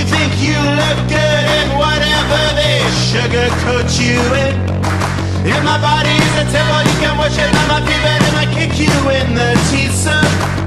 You think you look good in whatever they sugarcoat you in. If my body is a temple, you can worship, and my feet, and I kick you in the teeth, son.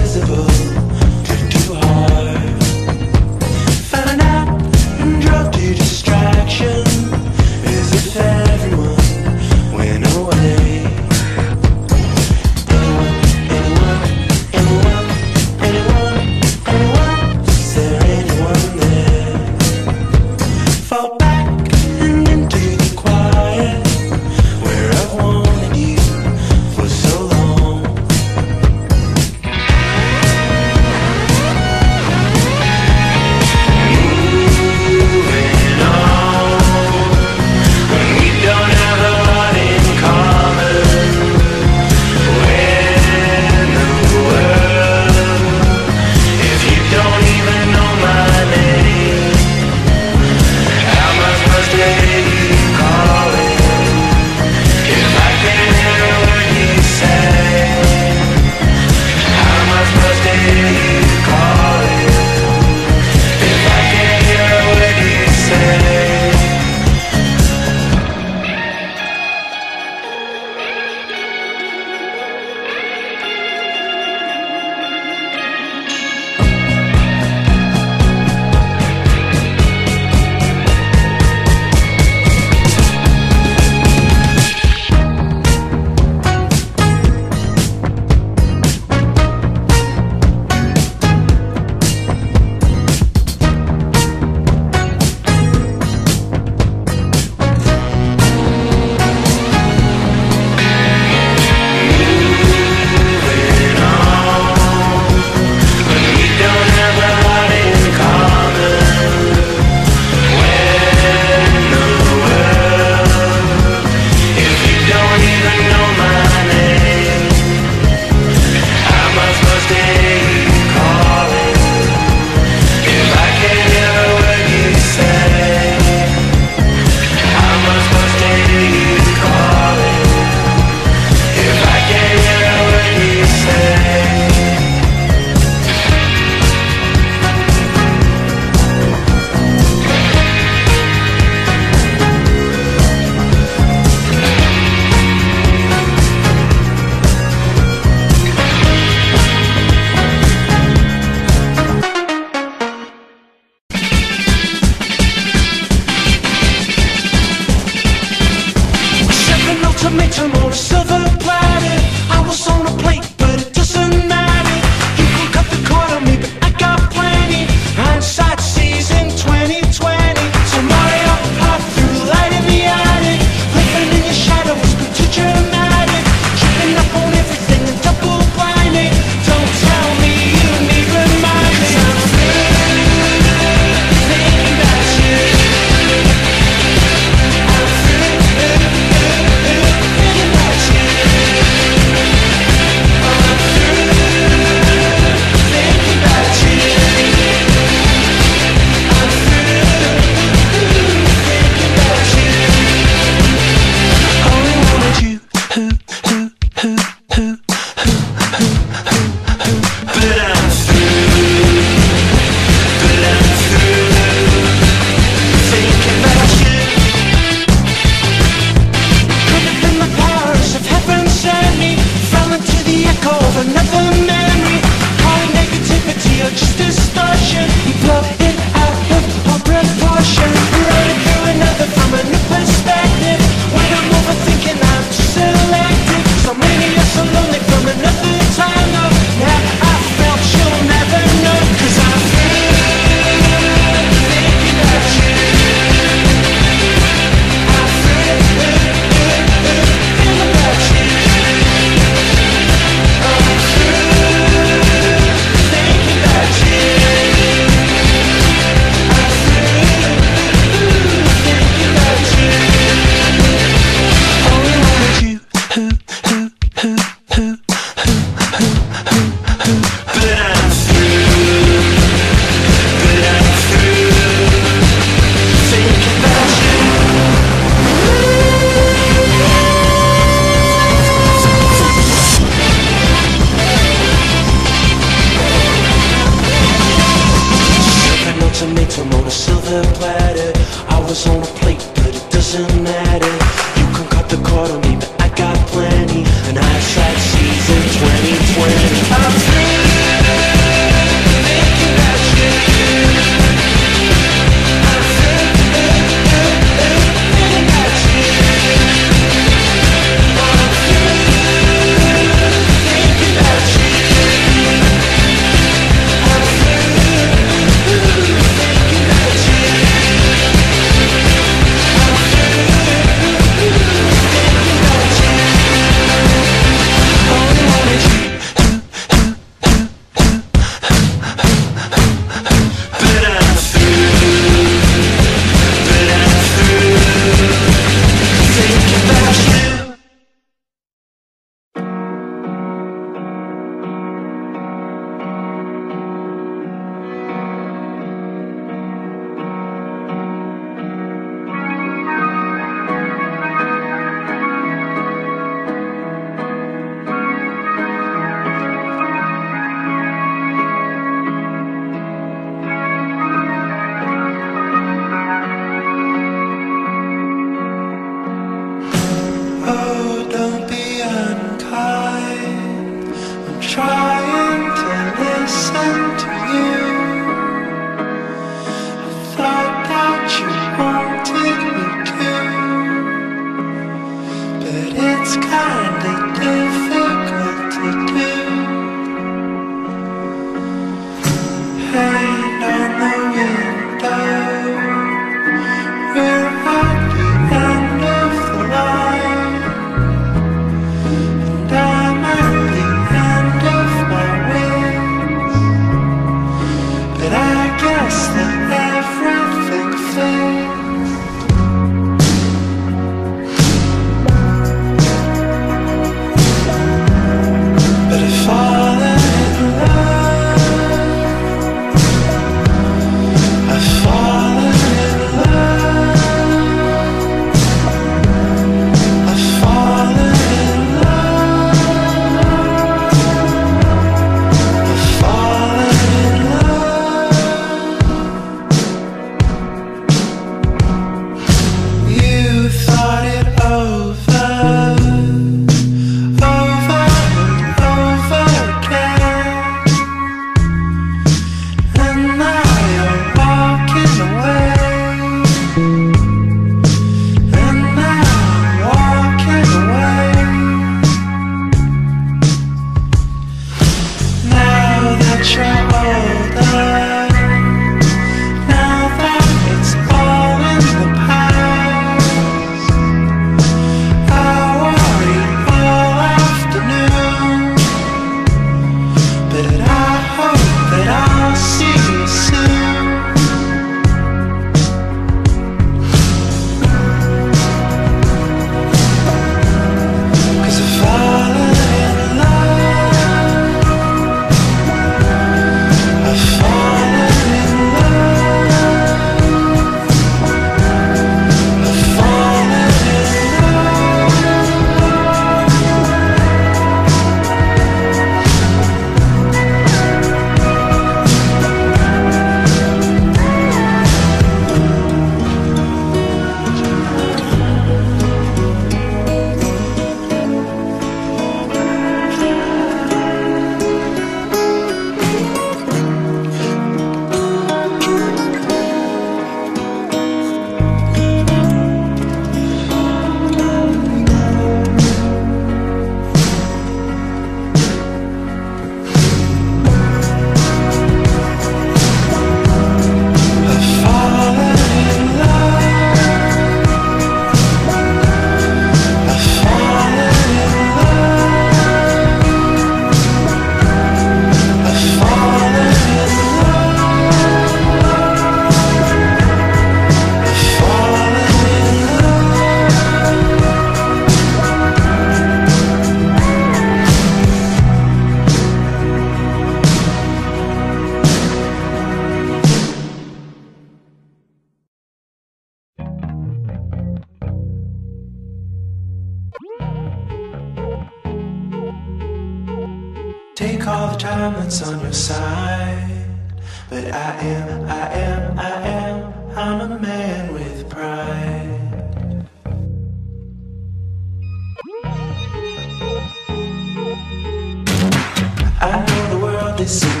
this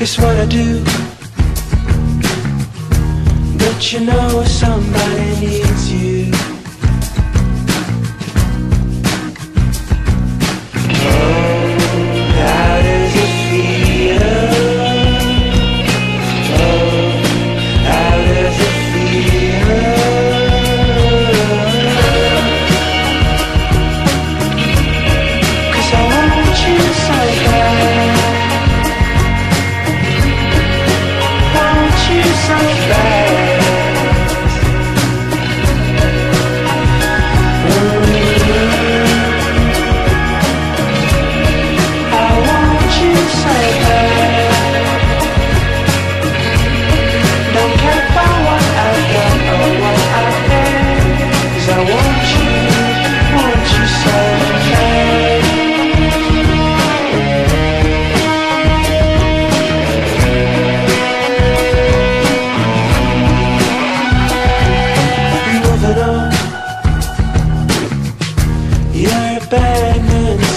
It's what I do. But you know somebody needs you?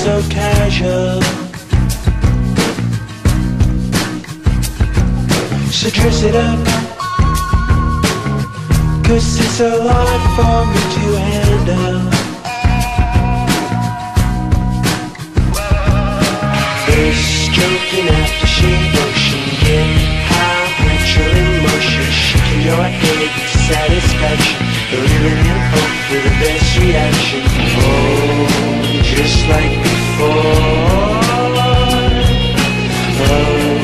so casual. So dress it it's a lot for me to handle. They're stroking after she Shaking your head satisfaction. Living in hope for the best reaction Oh, just like before. Oh,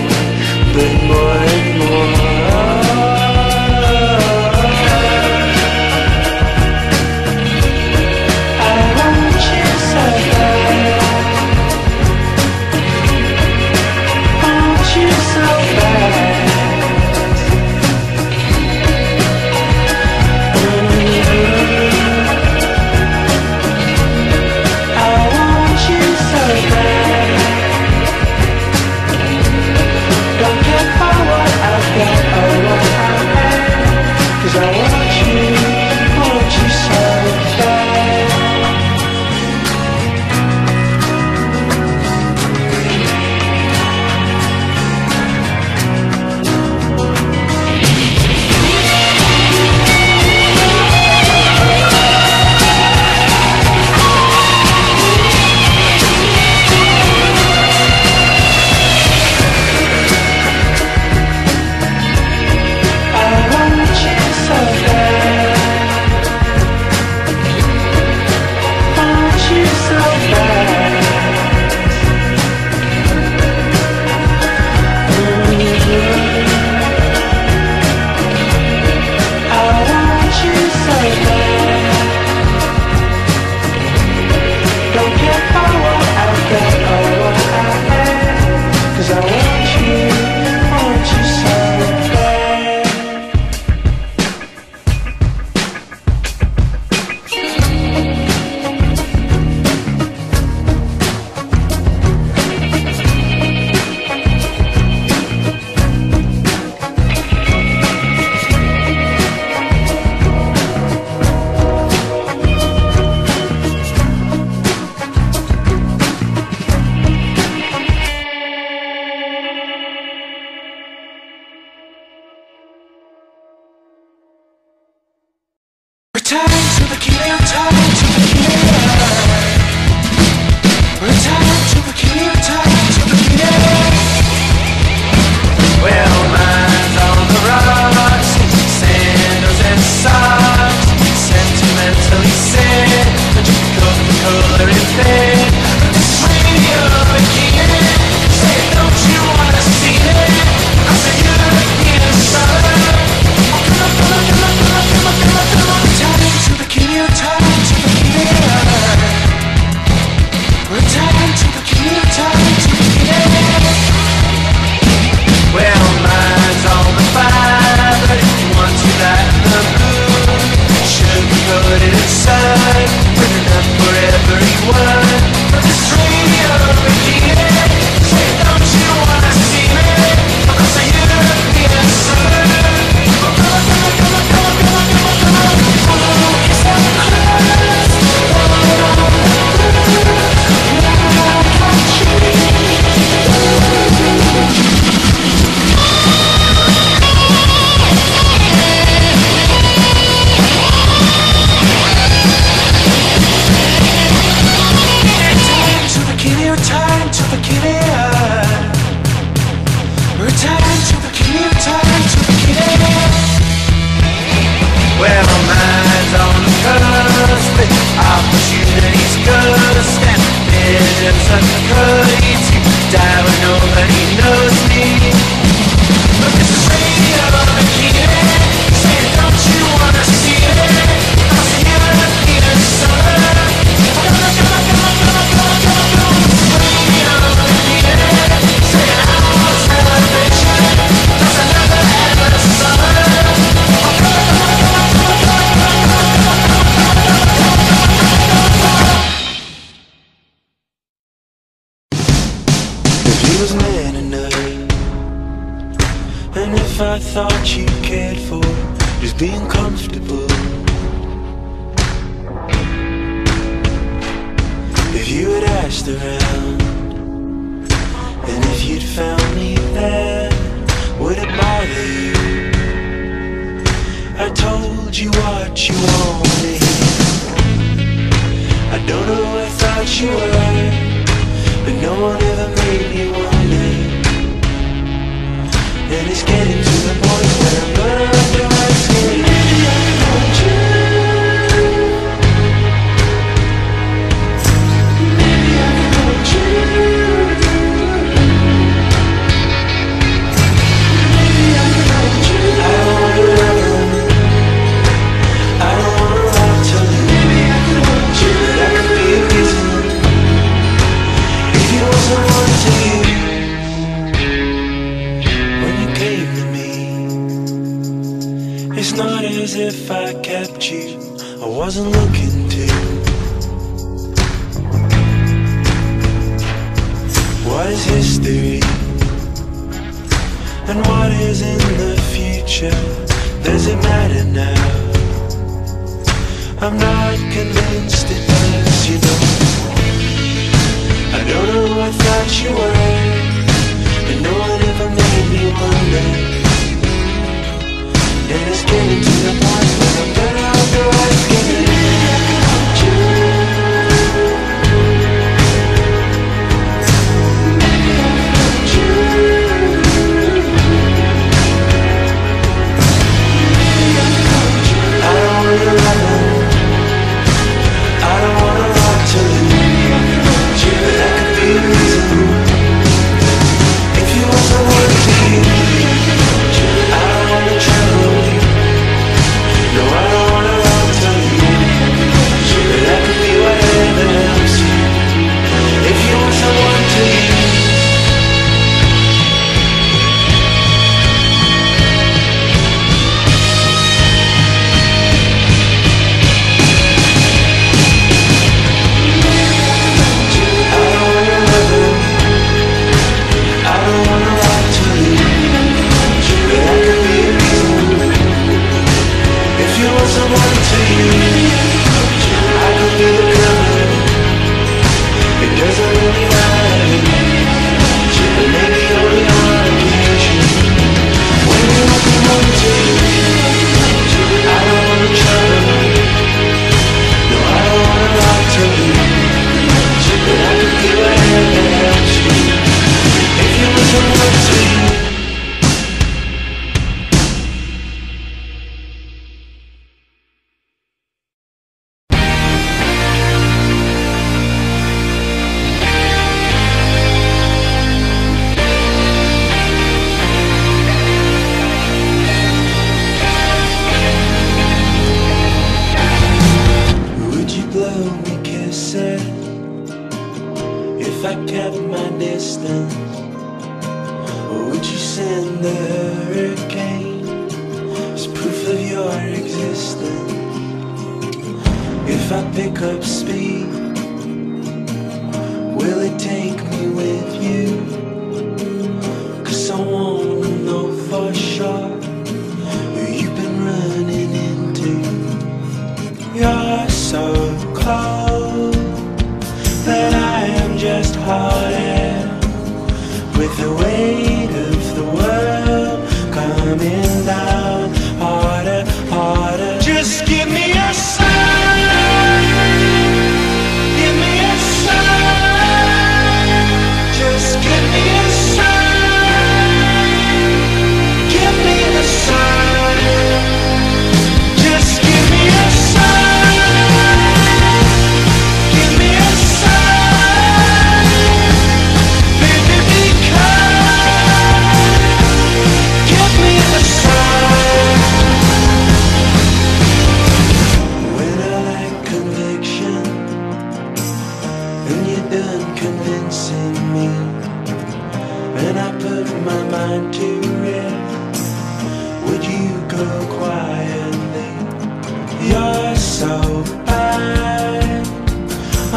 but more and more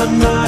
I'm not